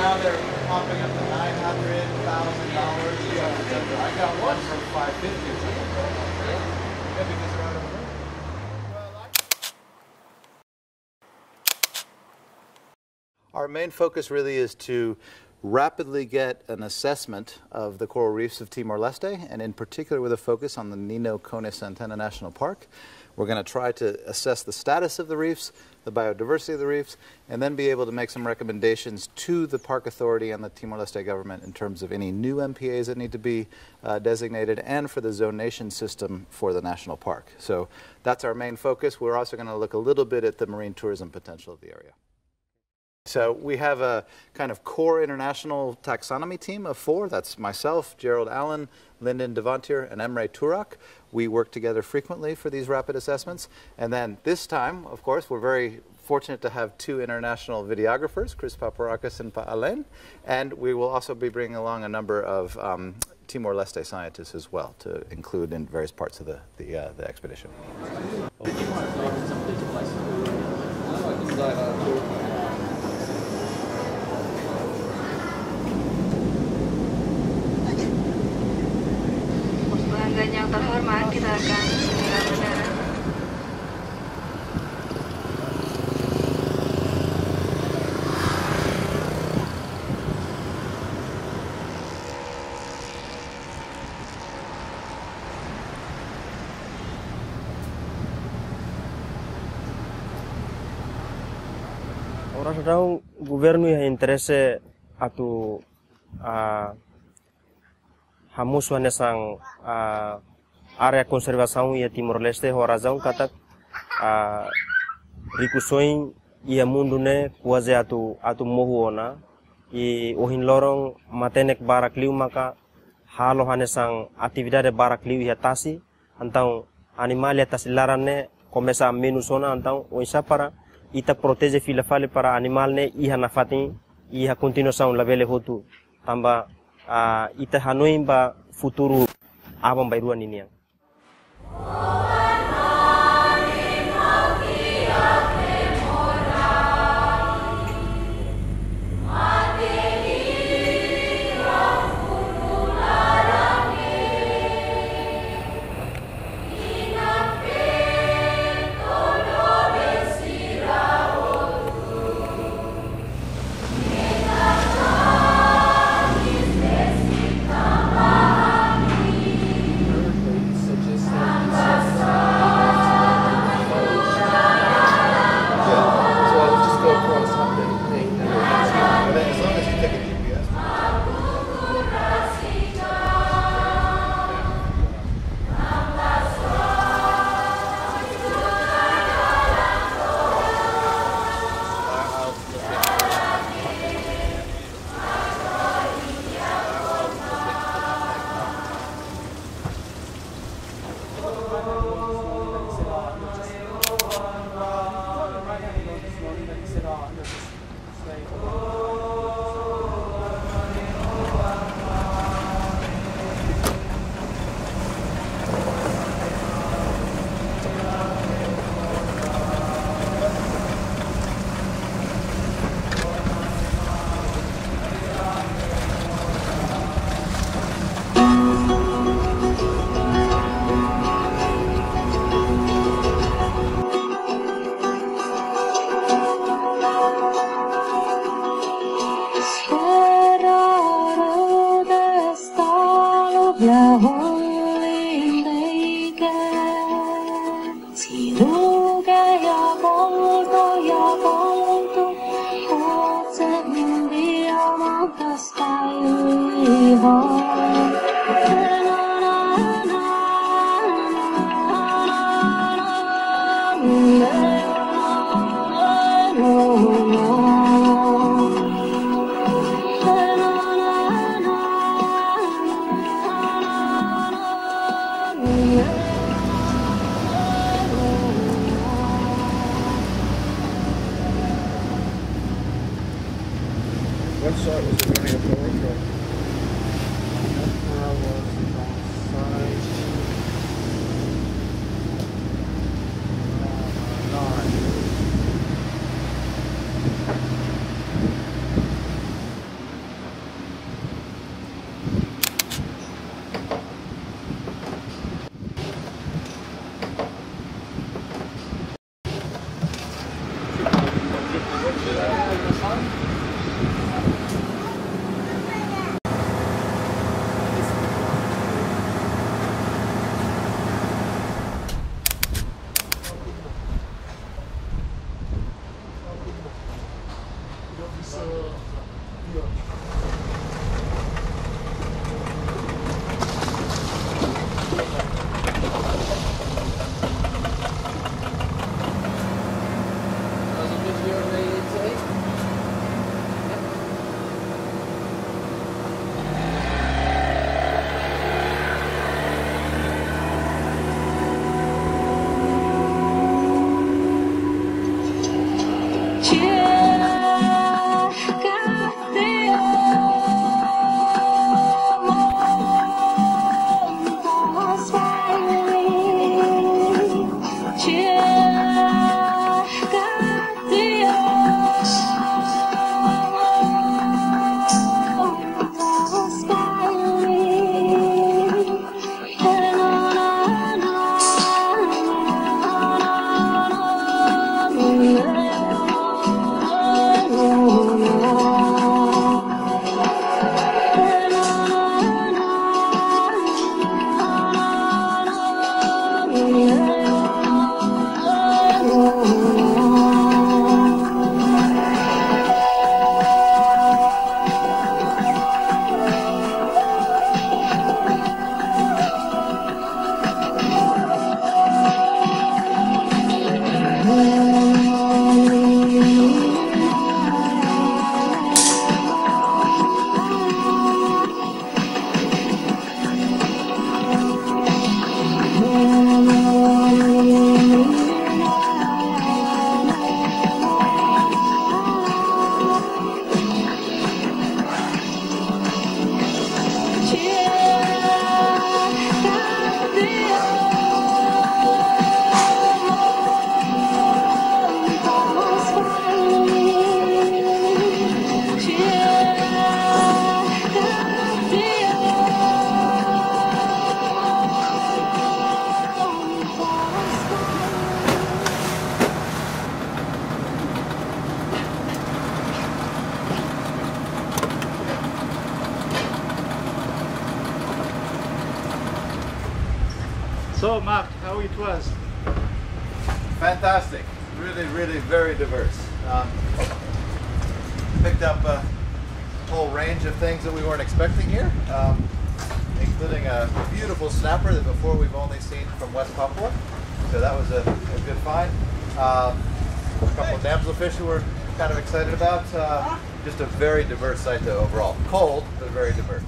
now they're popping up to nine hundred thousand dollars. I got one for five fifty. Our main focus really is to rapidly get an assessment of the coral reefs of Timor-Leste, and in particular with a focus on the Nino Konis Santana National Park. We're going to try to assess the status of the reefs, the biodiversity of the reefs, and then be able to make some recommendations to the Park Authority and the Timor-Leste government in terms of any new MPAs that need to be uh, designated and for the zonation system for the national park. So that's our main focus. We're also going to look a little bit at the marine tourism potential of the area. So we have a kind of core international taxonomy team of four. That's myself, Gerald Allen, Lyndon Devantier, and Emre Turak. We work together frequently for these rapid assessments. And then this time, of course, we're very fortunate to have two international videographers, Chris Paparakis and Pa Alen. And we will also be bringing along a number of um, Timor-Leste scientists as well to include in various parts of the, the, uh, the expedition. Orang sekarang governo yang interese atau uh, ah, hamus wanesang uh, ah, area konservasaun ia Timor Leste horazão kata a rikusoin ia mundo ne kuaze atu atu mohu ona i ohin lorong matenek barak liu maka halo hanesang atividade barak liu ia tasi antau animalia tasi larane começa a menos ona então o para ita protege fila fale para animal ne iha na fatin iha continuação labele hotu tamba uh, ita hanoim ba futuro abang bairua niniang So Oh, what Mark, how it was? Fantastic. Really, really very diverse. Um, picked up a whole range of things that we weren't expecting here, um, including a beautiful snapper that before we've only seen from West Papua. So that was a, a good find. Um, a couple of damselfish we're kind of excited about. Uh, just a very diverse site though overall. Cold, but very diverse.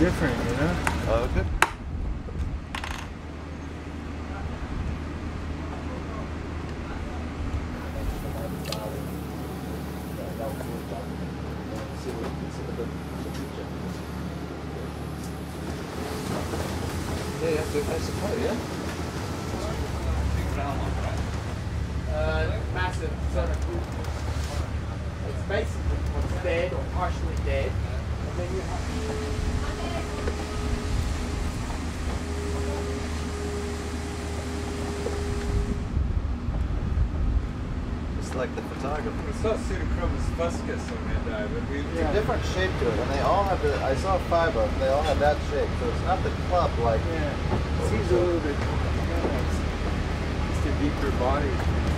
Different, you know? Oh, good. Yeah, you have to, I suppose, yeah. Uh, massive sort of group. It's basically what's dead or partially dead. And then you have like the photographer. We saw Pseudochromis fuscus on that dive, but we It's a different shape to it, and they all have the. I saw five of them. They all have that shape, so it's not the club like. yeah, it seems a little bit yeah, it's just a deeper body.